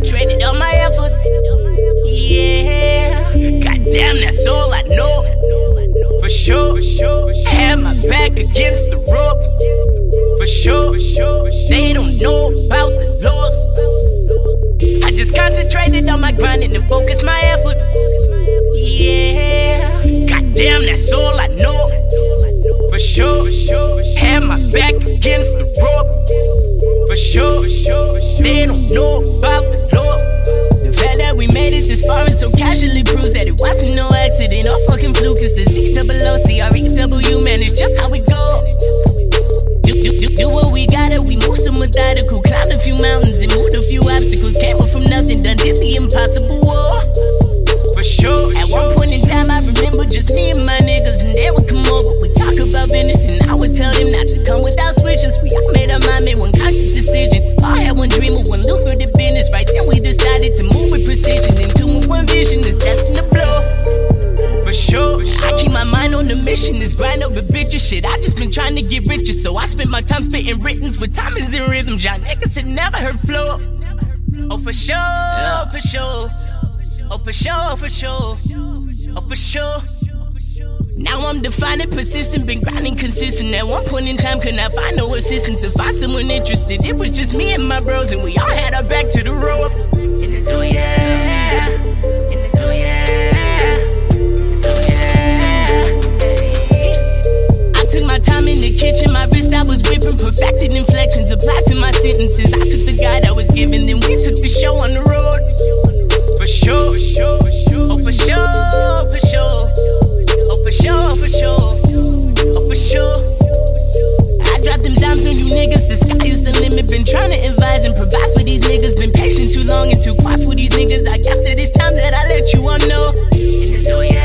concentrated on my efforts. Yeah. Goddamn, that's all I know. For sure. Had my back against the ropes. For sure. They don't know about the loss. I just concentrated on my grinding and focused my efforts. Yeah. Goddamn, that's all I know. For sure. Had my back against the rope. For sure. They don't know about the made it this far and so casually proves that it wasn't no accident or fucking fluke. Cause the Z double O C R E W man, it's just how it go. Do, do, do, do what we gotta, we move so methodical. Climbed a few mountains and moved a few obstacles. Came up from nothing, done did the impossible war. For sure. At one point in time, I remember just me and my mind on the mission. This grind over bitches shit. I just been trying to get richer, so I spent my time spitting writtens with timings and rhythms. Y'all niggas had never heard flow. Oh, for sure, oh, for sure. Oh, for sure, oh, for sure. Oh, for sure. Now I'm defining persistent, been grinding consistent. At one point in time, could not find no assistance to find someone interested. It was just me and my bros, and we all had our back to the ropes. In this, oh yeah. In this, oh yeah. Trying to advise and provide for these niggas, been patient too long and too quiet for these niggas. I guess it is time that I let you all know. Oh yeah,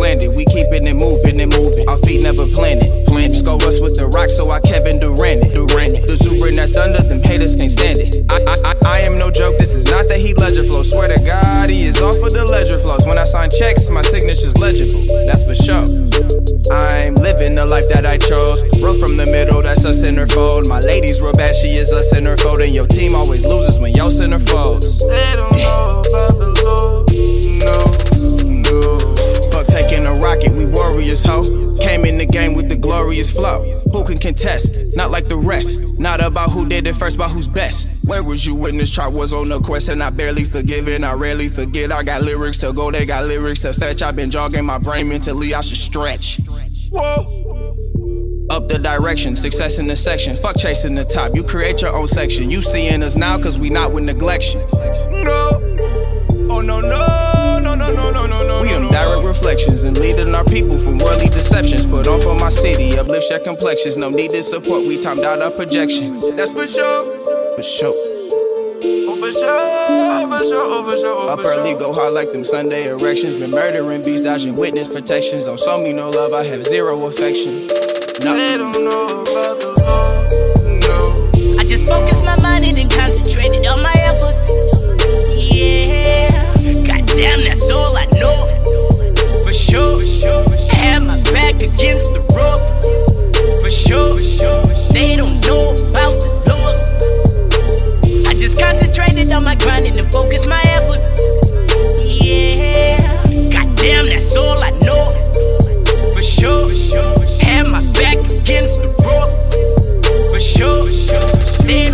planned it. We keeping it moving and moving. Our feet never planted, planned it. Go rush with the rock, so I Kevin Durant it, Durant it. The zoo bring that thunder, them haters can't stand it. I, I, I, I am no joke, this is not that he ledger flow. Swear to God, he is off of the ledger flows. When I sign checks, my signature's legible. That's for sure. I'm living the life that I chose. Run from the middle, that's a centerfold. My lady's real bad, she is a centerfold. And your team always loses when your center folds. They don't know about the. No, no. Fuck taking a rocket, we warriors, ho. Came in the game with the glorious flow. Who can contest? Not like the rest. Not about who did it first, but who's best. Where was you when this chart was on the quest? And I barely forgiven, I rarely forget. I got lyrics to go, they got lyrics to fetch. I've been jogging my brain mentally, I should stretch. Whoa. Up the direction, success in the section. Fuck chasing the top. You create your own section. You seeing us now, cause we not with neglection. No. Oh no no no no no no no no. We no, am no, direct reflections and leading our people from worldly deceptions. Put on for my city, uplift your complexions. No needed support, we timed out our projection. That's for sure. For sure. Oh for sure. For sure. Oh for sure. Oh, Up for early, go hard like them Sunday erections. Been murdering beats, dodging witness protections. Don't show me no love, I have zero affection. They No. don't know about the law. No. I just focused my mind and then that's all I know. For sure, had my back against the rope. For sure, they